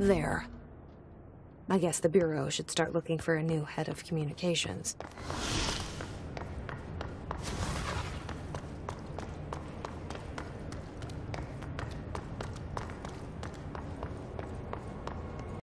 There. I guess the Bureau should start looking for a new head of communications.